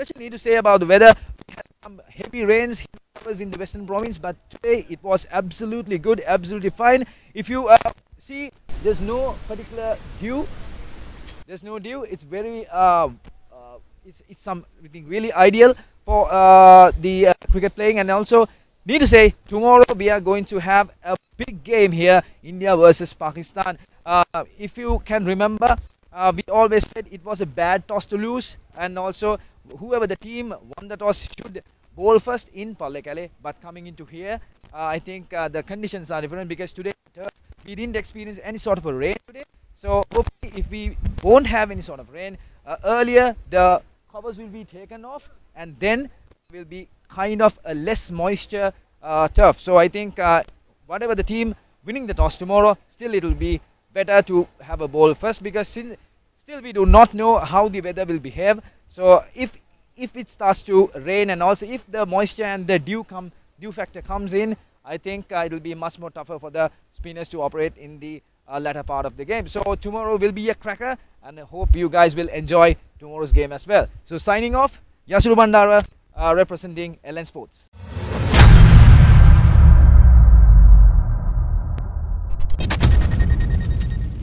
especially need to say about the weather. We had some heavy rains in the Western Province, but today it was absolutely good, absolutely fine. If you uh, see, there's no particular dew. There's no dew. It's very, uh, uh, it's it's something really ideal for uh, the uh, cricket playing, and also need to say tomorrow we are going to have a big game here, India versus Pakistan. Uh, if you can remember, uh, we always said it was a bad toss to lose, and also whoever the team won the toss should bowl first in Pallekele. But coming into here, uh, I think uh, the conditions are different because today we didn't experience any sort of a rain today. So hopefully, if we won't have any sort of rain, uh, earlier the covers will be taken off, and then will be kind of a less moisture uh, turf. So I think uh, whatever the team winning the toss tomorrow, still it will be better to have a bowl first because since still we do not know how the weather will behave. So if if it starts to rain and also if the moisture and the dew come dew factor comes in, I think uh, it will be much more tougher for the spinners to operate in the uh, latter part of the game. So tomorrow will be a cracker, and I hope you guys will enjoy tomorrow's game as well. So signing off, Yasuru Bandara uh, representing LN Sports.